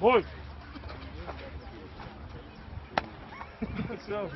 Boy. What's up,